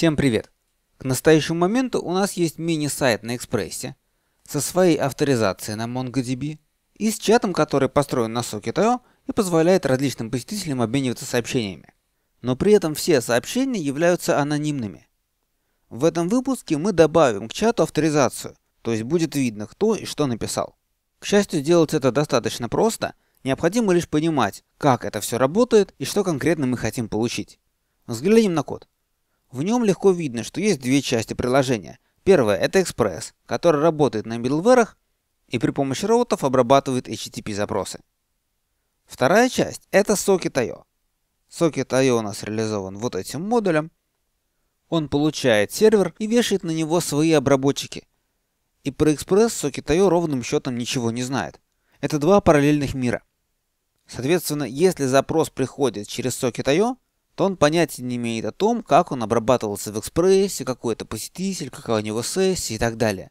Всем привет! К настоящему моменту у нас есть мини-сайт на экспрессе со своей авторизацией на MongoDB и с чатом, который построен на Socket.io и позволяет различным посетителям обмениваться сообщениями. Но при этом все сообщения являются анонимными. В этом выпуске мы добавим к чату авторизацию, то есть будет видно, кто и что написал. К счастью, сделать это достаточно просто, необходимо лишь понимать, как это все работает и что конкретно мы хотим получить. Взглянем на код. В нем легко видно, что есть две части приложения. Первая – это Express, который работает на middleware и при помощи роутов обрабатывает HTTP запросы. Вторая часть – это Socket.io. Socket.io у нас реализован вот этим модулем. Он получает сервер и вешает на него свои обработчики. И про Express Socket.io ровным счетом ничего не знает. Это два параллельных мира. Соответственно, если запрос приходит через Socket.io, то он понятия не имеет о том, как он обрабатывался в экспрессе, какой это посетитель, какая у него сессия и так далее.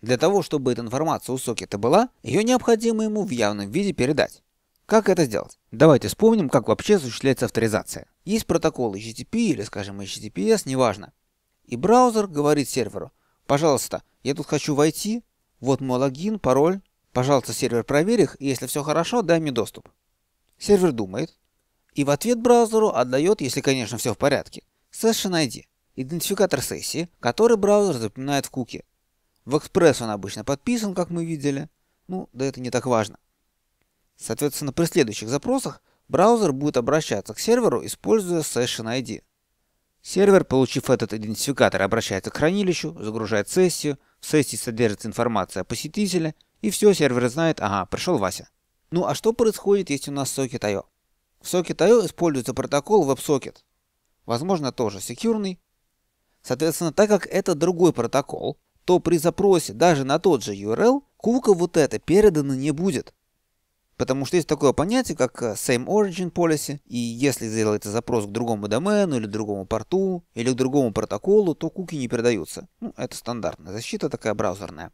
Для того, чтобы эта информация у сокета была, ее необходимо ему в явном виде передать. Как это сделать? Давайте вспомним, как вообще осуществляется авторизация. Есть протокол HTTP или, скажем, HTTPS, неважно. И браузер говорит серверу, пожалуйста, я тут хочу войти, вот мой логин, пароль, пожалуйста, сервер проверь их, и если все хорошо, дай мне доступ. Сервер думает, и в ответ браузеру отдает, если, конечно, все в порядке, Session ID, идентификатор сессии, который браузер запоминает в куке. В Express он обычно подписан, как мы видели. Ну, да это не так важно. Соответственно, при следующих запросах браузер будет обращаться к серверу, используя Session ID. Сервер, получив этот идентификатор, обращается к хранилищу, загружает сессию, в сессии содержится информация о посетителе, и все, сервер знает, ага, пришел Вася. Ну а что происходит, если у нас сокет I.O.? В Socket.io используется протокол WebSocket. Возможно, тоже секьюрный. Соответственно, так как это другой протокол, то при запросе даже на тот же URL кука вот это передано не будет. Потому что есть такое понятие, как э, Same Origin Policy, и если сделается запрос к другому домену или другому порту, или к другому протоколу, то куки не передаются. Ну, это стандартная защита такая браузерная.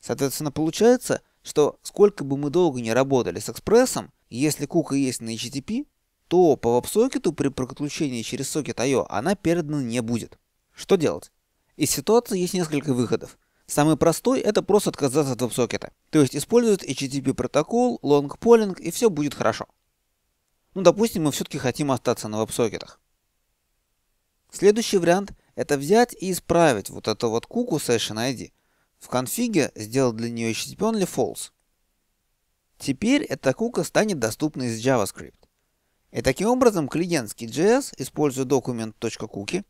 Соответственно, получается, что сколько бы мы долго не работали с экспрессом, если кука есть на HTTP, то по веб-сокету при подключении через сокет I.O. она передана не будет. Что делать? Из ситуации есть несколько выходов. Самый простой это просто отказаться от веб-сокета. То есть использовать HTTP протокол, long polling и все будет хорошо. Ну, допустим, мы все-таки хотим остаться на веб-сокетах. Следующий вариант это взять и исправить вот эту вот куку session ID. В конфиге сделать для нее HTTP only false. Теперь эта кука станет доступна из JavaScript. И таким образом клиентский JS, используя document.cookie,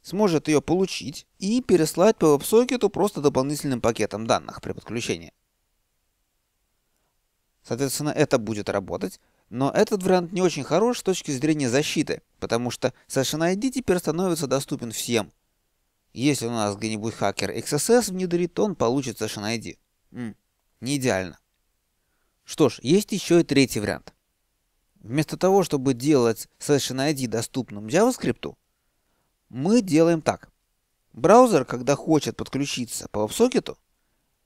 сможет ее получить и переслать по веб-сокету просто дополнительным пакетом данных при подключении. Соответственно, это будет работать, но этот вариант не очень хорош с точки зрения защиты, потому что Session ID теперь становится доступен всем. Если у нас где-нибудь хакер XSS внедрит, то он получит Session ID. М, не идеально. Что ж, есть еще и третий вариант. Вместо того, чтобы делать Session ID доступным JavaScript, мы делаем так. Браузер, когда хочет подключиться по WebSocket,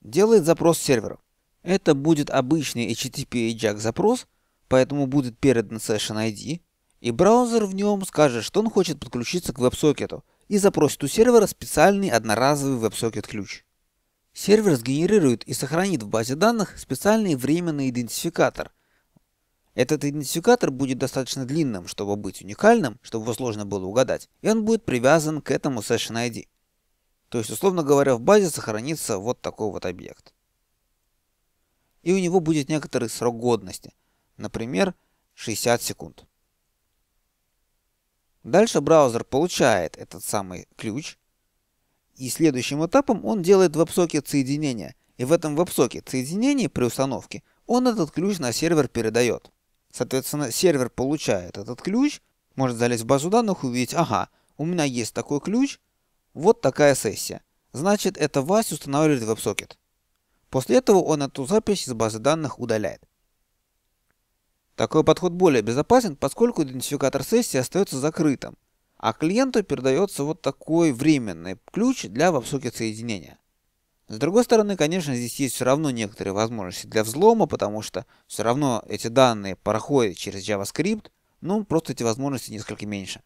делает запрос серверу. Это будет обычный HTTP AJAX запрос, поэтому будет передан Session ID, и браузер в нем скажет, что он хочет подключиться к WebSocket и запросит у сервера специальный одноразовый WebSocket ключ. Сервер сгенерирует и сохранит в базе данных специальный временный идентификатор. Этот идентификатор будет достаточно длинным, чтобы быть уникальным, чтобы его сложно было угадать, и он будет привязан к этому Session ID. То есть, условно говоря, в базе сохранится вот такой вот объект. И у него будет некоторый срок годности, например, 60 секунд. Дальше браузер получает этот самый ключ, и следующим этапом он делает WebSocket соединение. И в этом WebSocket соединении при установке он этот ключ на сервер передает. Соответственно, сервер получает этот ключ, может залезть в базу данных и увидеть, ага, у меня есть такой ключ, вот такая сессия. Значит, это Вася устанавливает WebSocket. После этого он эту запись из базы данных удаляет. Такой подход более безопасен, поскольку идентификатор сессии остается закрытым а клиенту передается вот такой временный ключ для WebSocket соединения. С другой стороны, конечно, здесь есть все равно некоторые возможности для взлома, потому что все равно эти данные проходят через JavaScript, ну просто эти возможности несколько меньше.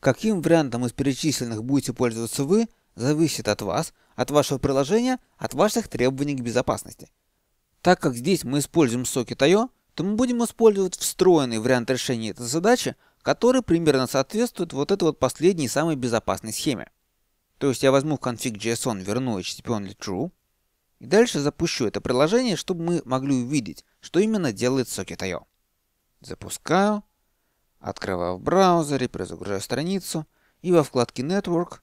Каким вариантом из перечисленных будете пользоваться вы, зависит от вас, от вашего приложения, от ваших требований к безопасности. Так как здесь мы используем Socket.io, то мы будем использовать встроенный вариант решения этой задачи, который примерно соответствует вот этой вот последней самой безопасной схеме. То есть я возьму в config JSON, верну HTTP only true, и дальше запущу это приложение, чтобы мы могли увидеть, что именно делает Socket.io. Запускаю, открываю в браузере, перезагружаю страницу, и во вкладке Network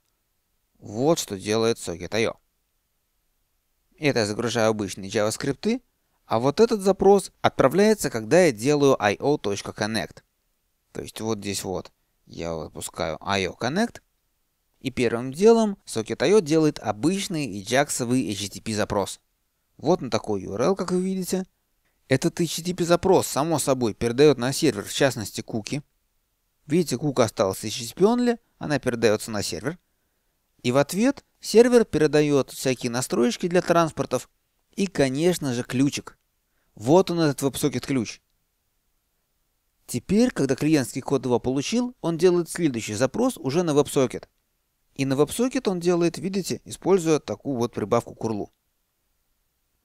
вот что делает Socket.io. Это я загружаю обычные JavaScript, а вот этот запрос отправляется, когда я делаю io.connect. То есть вот здесь вот я выпускаю io connect, и первым делом Socket.io делает обычный JAX-овый HTTP запрос. Вот на такой URL, как вы видите. Этот HTTP запрос, само собой, передает на сервер, в частности, куки. Видите, кука осталась HTTP only, она передается на сервер. И в ответ сервер передает всякие настройки для транспортов и, конечно же, ключик. Вот он этот WebSocket ключ. Теперь, когда клиентский код его получил, он делает следующий запрос уже на WebSocket. И на WebSocket он делает, видите, используя такую вот прибавку курлу.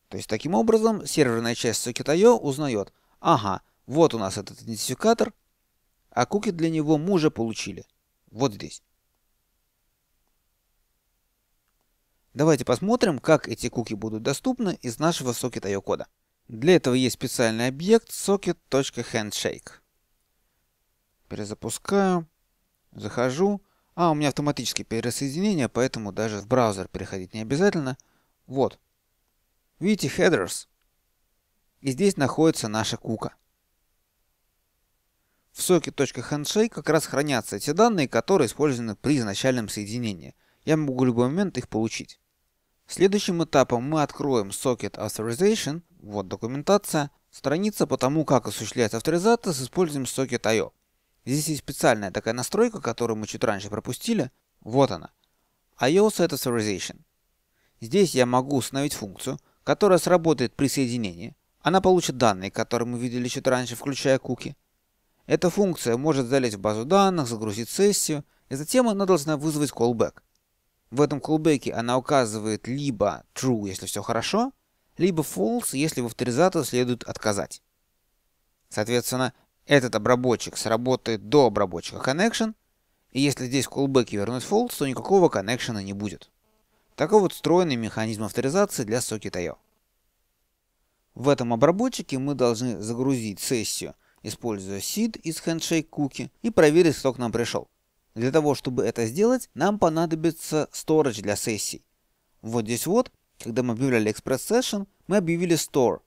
То есть таким образом серверная часть Socket.io узнает, ага, вот у нас этот идентификатор, а куки для него мы уже получили. Вот здесь. Давайте посмотрим, как эти куки будут доступны из нашего Socket.io кода. Для этого есть специальный объект socket.handshake. Перезапускаю, захожу, а, у меня автоматически пересоединение, поэтому даже в браузер переходить не обязательно. Вот. Видите, headers. И здесь находится наша кука. В socket.handshake как раз хранятся эти данные, которые использованы при изначальном соединении. Я могу в любой момент их получить. Следующим этапом мы откроем Socket Authorization, вот документация, страница по тому, как осуществлять авторизацию с использованием Socket.io. Здесь есть специальная такая настройка, которую мы чуть раньше пропустили. Вот она. IO Set Authorization. Здесь я могу установить функцию, которая сработает при соединении. Она получит данные, которые мы видели чуть раньше, включая куки. Эта функция может залезть в базу данных, загрузить сессию, и затем она должна вызвать callback. В этом callback она указывает либо true, если все хорошо, либо false, если в авторизатор следует отказать. Соответственно, этот обработчик сработает до обработчика connection, и если здесь в callback вернуть false, то никакого connection не будет. Такой вот встроенный механизм авторизации для Socket.io. В этом обработчике мы должны загрузить сессию, используя seed из handshake cookie и проверить, кто к нам пришел. Для того, чтобы это сделать, нам понадобится storage для сессий. Вот здесь вот, когда мы объявляли Express Session, мы объявили store,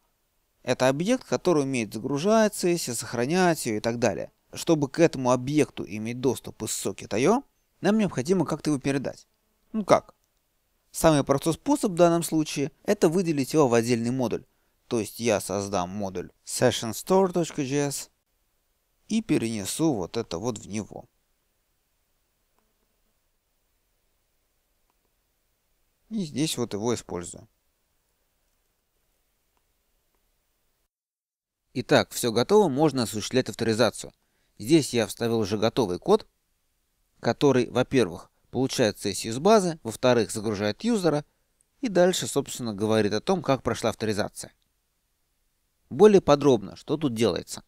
это объект, который умеет загружать сессию, сохранять ее и так далее. Чтобы к этому объекту иметь доступ из Socket.io, нам необходимо как-то его передать. Ну как? Самый простой способ в данном случае – это выделить его в отдельный модуль. То есть я создам модуль sessionstore.js и перенесу вот это вот в него. И здесь вот его использую. Итак, все готово, можно осуществлять авторизацию. Здесь я вставил уже готовый код, который, во-первых, получает сессию с базы, во-вторых, загружает юзера и дальше, собственно, говорит о том, как прошла авторизация. Более подробно, что тут делается.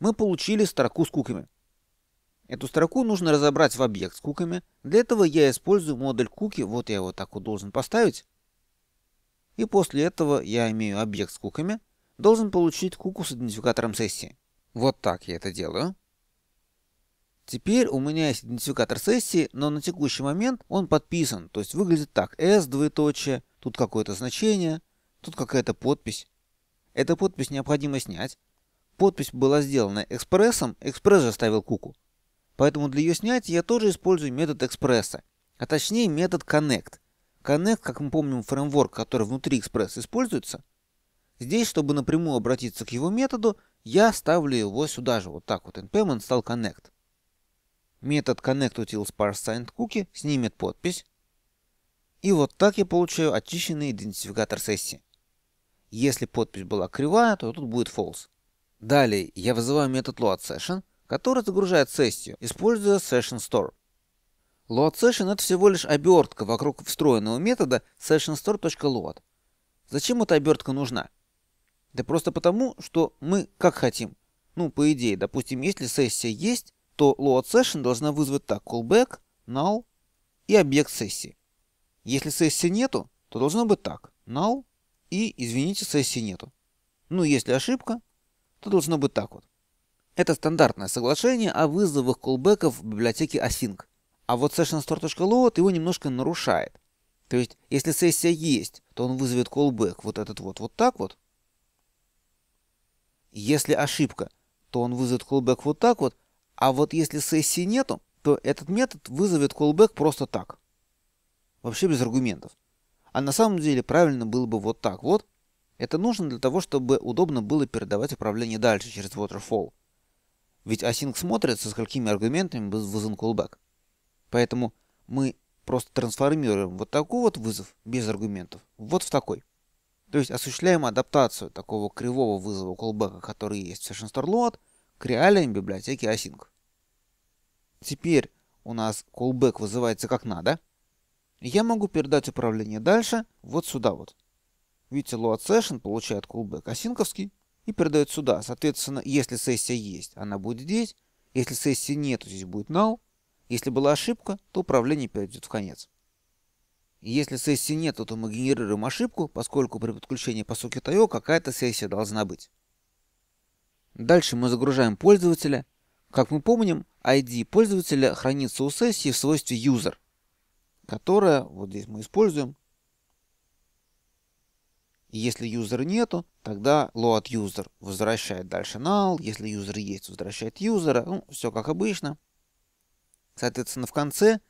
Мы получили строку с куками. Эту строку нужно разобрать в объект с куками. Для этого я использую модуль куки, вот я его так вот должен поставить. И после этого я имею объект с куками, должен получить куку с идентификатором сессии. Вот так я это делаю. Теперь у меня есть идентификатор сессии, но на текущий момент он подписан, то есть выглядит так. S, двоеточие, тут какое-то значение, тут какая-то подпись. Эту подпись необходимо снять. Подпись была сделана экспрессом, экспресс же ставил куку. Поэтому для ее снятия я тоже использую метод экспресса, а точнее метод connect. Connect, как мы помним, фреймворк, который внутри экспресс используется, Здесь, чтобы напрямую обратиться к его методу, я ставлю его сюда же, вот так вот, npm install connect. Метод connectUtilsParseSignedCookie снимет подпись. И вот так я получаю очищенный идентификатор сессии. Если подпись была кривая, то тут будет false. Далее я вызываю метод loadSession, который загружает сессию, используя Session Store. Load Session это всего лишь обертка вокруг встроенного метода sessionstore.load. Зачем эта обертка нужна? Да просто потому, что мы как хотим. Ну, по идее, допустим, если сессия есть, то load session должна вызвать так callback, null и объект сессии. Если сессии нету, то должно быть так null и, извините, сессии нету. Ну, если ошибка, то должно быть так вот. Это стандартное соглашение о вызовах колбеков в библиотеке async. А вот sessionstore.load его немножко нарушает. То есть, если сессия есть, то он вызовет callback вот этот вот, вот так вот. Если ошибка, то он вызовет callback вот так вот. А вот если сессии нету, то этот метод вызовет callback просто так. Вообще без аргументов. А на самом деле правильно было бы вот так вот. Это нужно для того, чтобы удобно было передавать управление дальше через waterfall. Ведь async смотрит, со сколькими аргументами был вызван callback. Поэтому мы просто трансформируем вот такой вот вызов без аргументов вот в такой. То есть осуществляем адаптацию такого кривого вызова callback, который есть в SessionStoreLoad, к реалиям библиотеки async. Теперь у нас callback вызывается как надо. Я могу передать управление дальше вот сюда вот. Видите, load session получает callback асинковский и передает сюда. Соответственно, если сессия есть, она будет здесь. Если сессии нет, то здесь будет null. Если была ошибка, то управление перейдет в конец. если сессии нет, то мы генерируем ошибку, поскольку при подключении по socket.io какая-то сессия должна быть. Дальше мы загружаем пользователя. Как мы помним, ID пользователя хранится у сессии в свойстве user, которое вот здесь мы используем если юзера нету, тогда load user возвращает дальше null. Если юзер есть, возвращает юзера. Ну, все как обычно. Соответственно, в конце,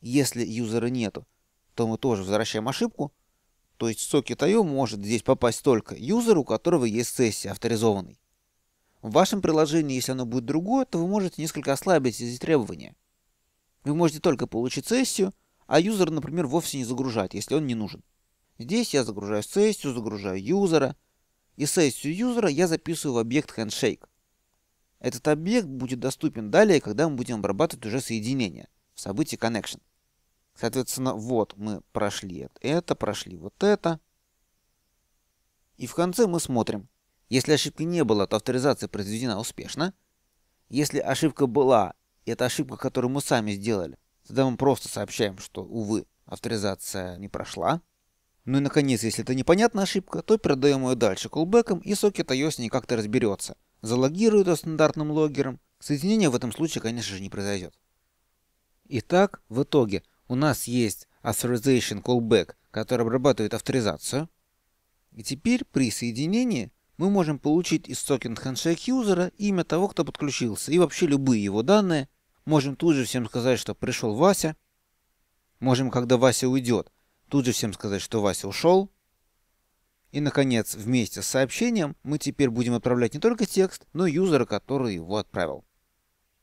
если юзера нету, то мы тоже возвращаем ошибку. То есть socket.io может здесь попасть только юзеру, у которого есть сессия авторизованный. В вашем приложении, если оно будет другое, то вы можете несколько ослабить эти требования. Вы можете только получить сессию, а юзер, например, вовсе не загружать, если он не нужен. Здесь я загружаю сессию, загружаю юзера. И сессию юзера я записываю в объект handshake. Этот объект будет доступен далее, когда мы будем обрабатывать уже соединение в событии connection. Соответственно, вот мы прошли это, прошли вот это. И в конце мы смотрим. Если ошибки не было, то авторизация произведена успешно. Если ошибка была, и это ошибка, которую мы сами сделали, тогда мы просто сообщаем, что, увы, авторизация не прошла. Ну и наконец, если это непонятная ошибка, то передаем ее дальше колбеком и Socket.io с ней как-то разберется. Залогирует ее стандартным логером. Соединение в этом случае, конечно же, не произойдет. Итак, в итоге у нас есть authorization callback, который обрабатывает авторизацию. И теперь при соединении мы можем получить из Socket Handshake юзера имя того, кто подключился, и вообще любые его данные. Можем тут же всем сказать, что пришел Вася. Можем, когда Вася уйдет, Тут же всем сказать, что Вася ушел. И, наконец, вместе с сообщением мы теперь будем отправлять не только текст, но и юзера, который его отправил.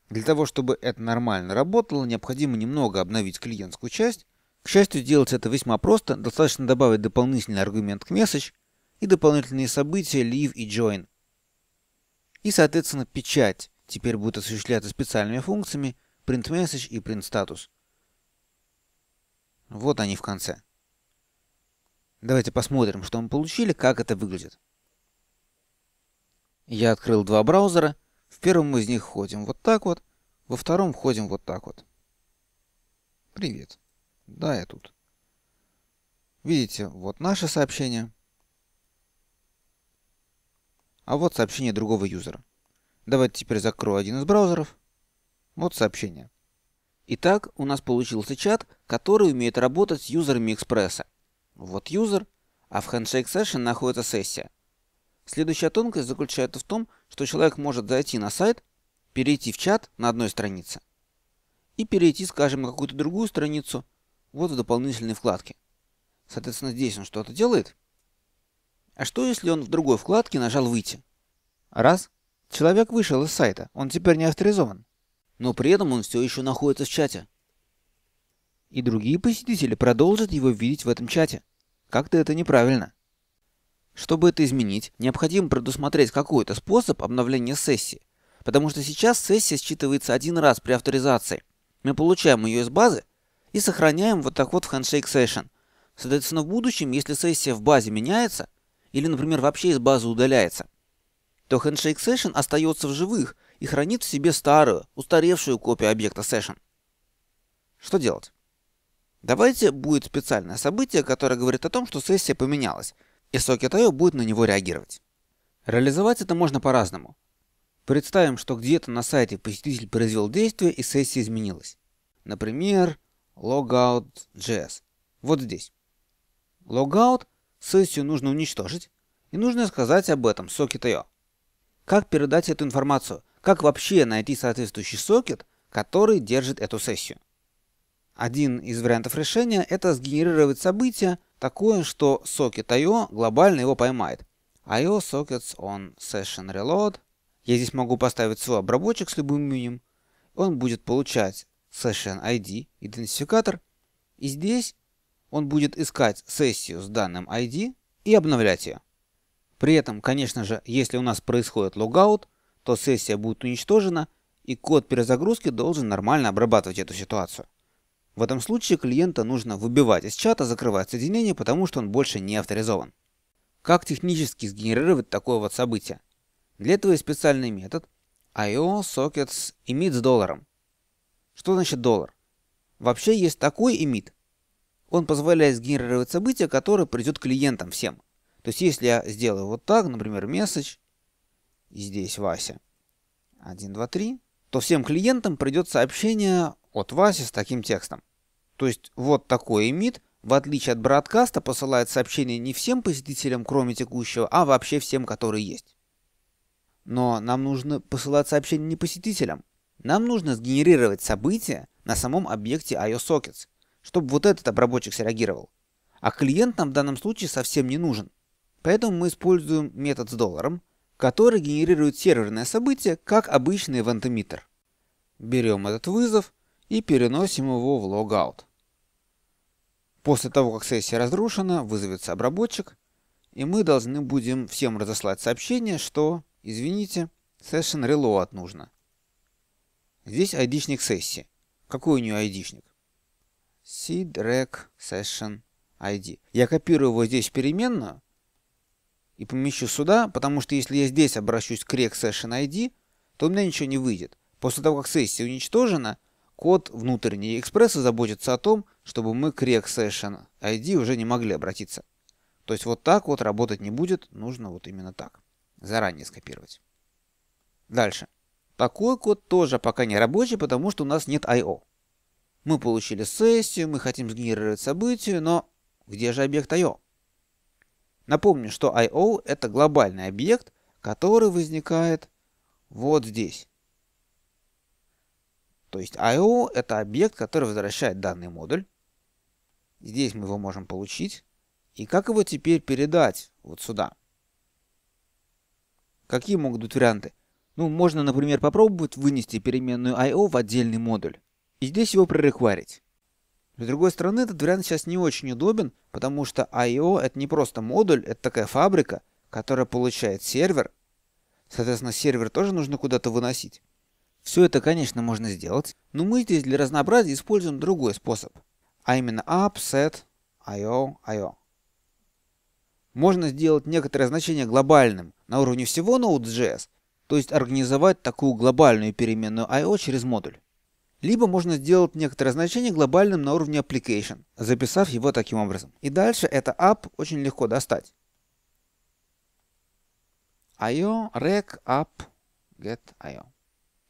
Для того, чтобы это нормально работало, необходимо немного обновить клиентскую часть. К счастью, делать это весьма просто. Достаточно добавить дополнительный аргумент к message и дополнительные события leave и join. И, соответственно, печать теперь будет осуществляться специальными функциями printMessage и printStatus. Вот они в конце. Давайте посмотрим, что мы получили, как это выглядит. Я открыл два браузера. В первом из них ходим вот так вот, во втором ходим вот так вот. Привет. Да, я тут. Видите, вот наше сообщение. А вот сообщение другого юзера. Давайте теперь закрою один из браузеров. Вот сообщение. Итак, у нас получился чат, который умеет работать с юзерами экспресса. Вот юзер, а в Handshake Session находится сессия. Следующая тонкость заключается в том, что человек может зайти на сайт, перейти в чат на одной странице и перейти, скажем, на какую-то другую страницу, вот в дополнительной вкладке. Соответственно, здесь он что-то делает. А что, если он в другой вкладке нажал «Выйти»? Раз. Человек вышел из сайта, он теперь не авторизован. Но при этом он все еще находится в чате. И другие посетители продолжат его видеть в этом чате. Как-то это неправильно. Чтобы это изменить, необходимо предусмотреть какой-то способ обновления сессии. потому что сейчас сессия считывается один раз при авторизации. Мы получаем ее из базы и сохраняем вот так вот в Handshake Session. Соответственно, в будущем, если сессия в базе меняется, или, например, вообще из базы удаляется, то Handshake Session остается в живых и хранит в себе старую, устаревшую копию объекта Session. Что делать? Давайте будет специальное событие, которое говорит о том, что сессия поменялась, и Socket.io будет на него реагировать. Реализовать это можно по-разному. Представим, что где-то на сайте посетитель произвел действие и сессия изменилась. Например, logout.js. Вот здесь. Logout сессию нужно уничтожить, и нужно сказать об этом Socket.io. Как передать эту информацию? Как вообще найти соответствующий сокет, который держит эту сессию? Один из вариантов решения – это сгенерировать событие такое, что socket.io глобально его поймает. IO sockets on session reload. Я здесь могу поставить свой обработчик с любым именем. Он будет получать session ID, идентификатор. И здесь он будет искать сессию с данным ID и обновлять ее. При этом, конечно же, если у нас происходит логаут, то сессия будет уничтожена, и код перезагрузки должен нормально обрабатывать эту ситуацию. В этом случае клиента нужно выбивать из чата, закрывать соединение, потому что он больше не авторизован. Как технически сгенерировать такое вот событие? Для этого есть специальный метод IO sockets emit с долларом. Что значит доллар? Вообще есть такой emit. Он позволяет сгенерировать событие, которое придет клиентам всем. То есть если я сделаю вот так, например, message, здесь Вася, 1, 2, 3, то всем клиентам придет сообщение от Васи с таким текстом. То есть вот такой эмит, в отличие от бродкаста, посылает сообщение не всем посетителям, кроме текущего, а вообще всем, которые есть. Но нам нужно посылать сообщение не посетителям. Нам нужно сгенерировать событие на самом объекте IOSockets, чтобы вот этот обработчик среагировал. А клиент нам в данном случае совсем не нужен. Поэтому мы используем метод с долларом, который генерирует серверное событие, как обычный event. Берем этот вызов и переносим его в logout. После того, как сессия разрушена, вызовется обработчик, и мы должны будем всем разослать сообщение, что, извините, session reload нужно. Здесь айдишник сессии. Какой у нее айдишник? seed session id. Я копирую его здесь в переменную и помещу сюда, потому что если я здесь обращусь к rec session id, то у меня ничего не выйдет. После того, как сессия уничтожена, Код внутренний экспресса заботится о том, чтобы мы к Rec Session ID уже не могли обратиться. То есть вот так вот работать не будет, нужно вот именно так. Заранее скопировать. Дальше. Такой код тоже пока не рабочий, потому что у нас нет I.O. Мы получили сессию, мы хотим сгенерировать событие, но где же объект I.O.? Напомню, что I.O. это глобальный объект, который возникает вот здесь. То есть IO это объект, который возвращает данный модуль. Здесь мы его можем получить. И как его теперь передать вот сюда? Какие могут быть варианты? Ну, можно, например, попробовать вынести переменную IO в отдельный модуль. И здесь его прорекварить. С другой стороны, этот вариант сейчас не очень удобен, потому что IO это не просто модуль, это такая фабрика, которая получает сервер. Соответственно, сервер тоже нужно куда-то выносить. Все это, конечно, можно сделать, но мы здесь для разнообразия используем другой способ, а именно up, set, io, io. Можно сделать некоторое значение глобальным на уровне всего Node.js, то есть организовать такую глобальную переменную io через модуль. Либо можно сделать некоторое значение глобальным на уровне application, записав его таким образом. И дальше это up очень легко достать. io, rec, up, get, io.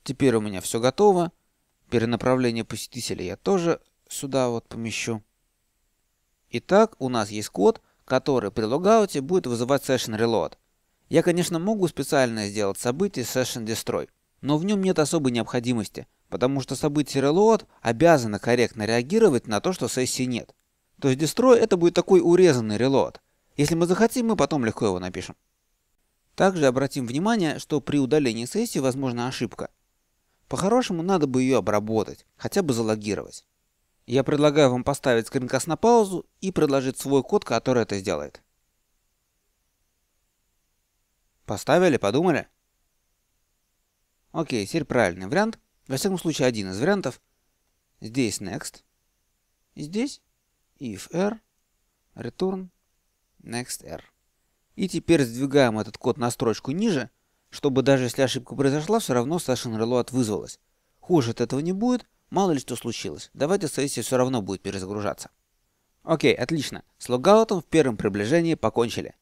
Теперь у меня все готово. Перенаправление посетителя я тоже сюда вот помещу. Итак, у нас есть код, который при логауте будет вызывать session reload. Я, конечно, могу специально сделать событие session destroy, но в нем нет особой необходимости, потому что событие reload обязано корректно реагировать на то, что сессии нет. То есть destroy это будет такой урезанный reload. Если мы захотим, мы потом легко его напишем. Также обратим внимание, что при удалении сессии возможна ошибка – по-хорошему, надо бы ее обработать, хотя бы залогировать. Я предлагаю вам поставить скринкаст на паузу и предложить свой код, который это сделает. Поставили, подумали? Окей, теперь правильный вариант. Во всяком случае, один из вариантов. Здесь next. Здесь if r return next r. И теперь сдвигаем этот код на строчку ниже, чтобы даже если ошибка произошла, все равно session reload вызвалась. Хуже от этого не будет, мало ли что случилось. Давайте сессия все равно будет перезагружаться. Окей, отлично. С логаутом в первом приближении покончили.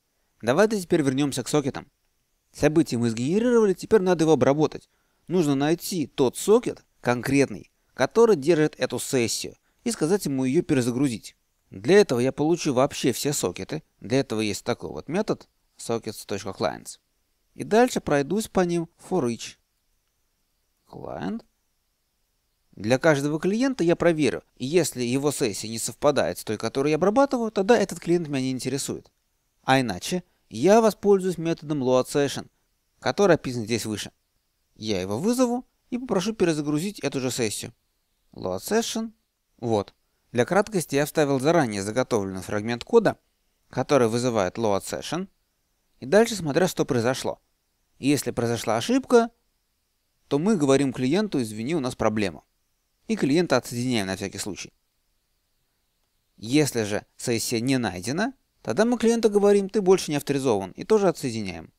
Давайте теперь вернемся к сокетам. Событие мы сгенерировали, теперь надо его обработать. Нужно найти тот сокет, конкретный, который держит эту сессию, и сказать ему ее перезагрузить. Для этого я получу вообще все сокеты. Для этого есть такой вот метод sockets.clients. И дальше пройдусь по ним each. Client. Для каждого клиента я проверю, и если его сессия не совпадает с той, которую я обрабатываю, тогда этот клиент меня не интересует. А иначе я воспользуюсь методом loadSession, который описан здесь выше. Я его вызову и попрошу перезагрузить эту же сессию. loadSession. Вот. Для краткости я вставил заранее заготовленный фрагмент кода, который вызывает loadSession, и дальше смотря, что произошло. Если произошла ошибка, то мы говорим клиенту, извини, у нас проблема. И клиента отсоединяем на всякий случай. Если же сессия не найдена, тогда мы клиенту говорим, ты больше не авторизован, и тоже отсоединяем.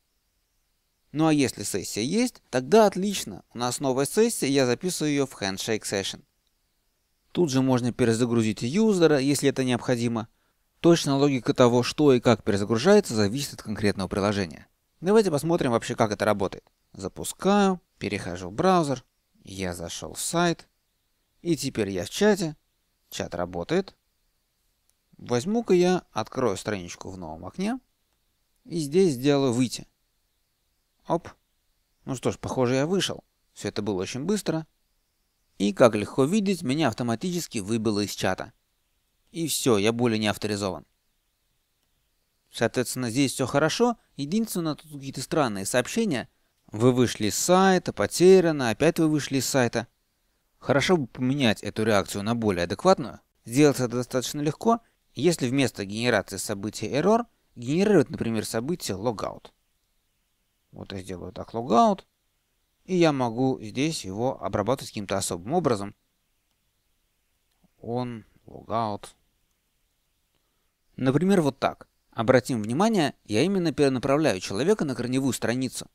Ну а если сессия есть, тогда отлично, у нас новая сессия, я записываю ее в Handshake Session. Тут же можно перезагрузить юзера, если это необходимо. Точная логика того, что и как перезагружается, зависит от конкретного приложения. Давайте посмотрим вообще, как это работает. Запускаю, перехожу в браузер, я зашел в сайт, и теперь я в чате, чат работает. Возьму-ка я, открою страничку в новом окне, и здесь сделаю выйти. Оп. Ну что ж, похоже, я вышел. Все это было очень быстро. И, как легко видеть, меня автоматически выбило из чата. И все, я более не авторизован. Соответственно, здесь все хорошо. Единственное, тут какие-то странные сообщения. Вы вышли из сайта, потеряно, опять вы вышли из сайта. Хорошо бы поменять эту реакцию на более адекватную. Сделать это достаточно легко, если вместо генерации события error генерировать, например, событие logout. Вот я сделаю так logout. И я могу здесь его обрабатывать каким-то особым образом. On, logout. Например, вот так. Обратим внимание, я именно перенаправляю человека на корневую страницу.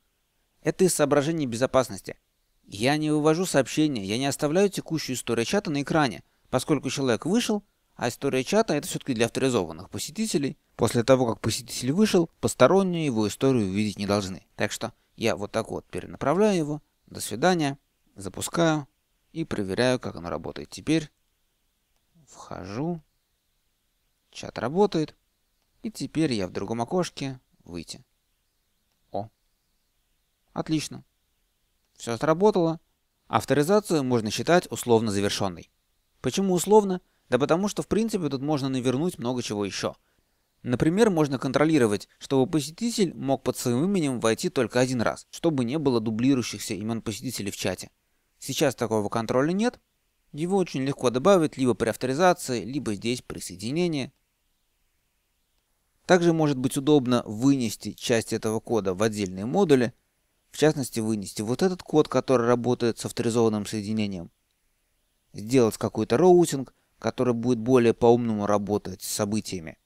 Это из соображений безопасности. Я не вывожу сообщения, я не оставляю текущую историю чата на экране, поскольку человек вышел, а история чата это все-таки для авторизованных посетителей. После того, как посетитель вышел, посторонние его историю увидеть не должны. Так что я вот так вот перенаправляю его. До свидания. Запускаю. И проверяю, как оно работает. Теперь вхожу. Чат работает. И теперь я в другом окошке выйти. О. Отлично. Все сработало. Авторизацию можно считать условно завершенной. Почему условно? Да потому что в принципе тут можно навернуть много чего еще. Например, можно контролировать, чтобы посетитель мог под своим именем войти только один раз, чтобы не было дублирующихся имен посетителей в чате. Сейчас такого контроля нет. Его очень легко добавить либо при авторизации, либо здесь при соединении. Также может быть удобно вынести часть этого кода в отдельные модули, в частности вынести вот этот код, который работает с авторизованным соединением, сделать какой-то роутинг, который будет более по-умному работать с событиями.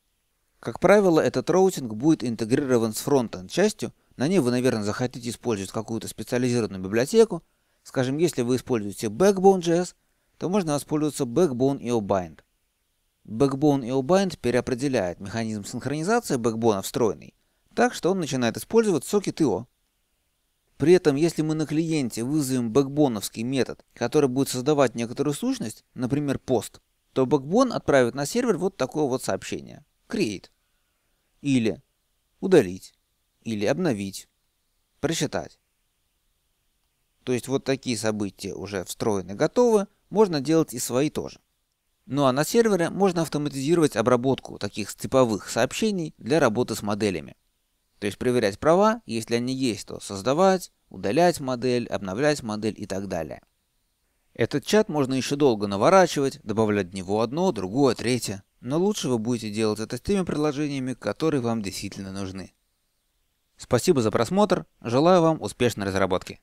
Как правило, этот роутинг будет интегрирован с фронтенд частью. На ней вы, наверное, захотите использовать какую-то специализированную библиотеку. Скажем, если вы используете Backbone.js, то можно воспользоваться Backbone и Bind. Backbone и Bind переопределяет механизм синхронизации Backbone встроенный, так что он начинает использовать socket.io. При этом, если мы на клиенте вызовем бэкбоновский метод, который будет создавать некоторую сущность, например, пост, то Backbone отправит на сервер вот такое вот сообщение create. Или удалить. Или обновить. Просчитать. То есть вот такие события уже встроены, готовы. Можно делать и свои тоже. Ну а на сервере можно автоматизировать обработку таких типовых сообщений для работы с моделями. То есть проверять права, если они есть, то создавать, удалять модель, обновлять модель и так далее. Этот чат можно еще долго наворачивать, добавлять в него одно, другое, третье. Но лучше вы будете делать это с теми приложениями, которые вам действительно нужны. Спасибо за просмотр, желаю вам успешной разработки.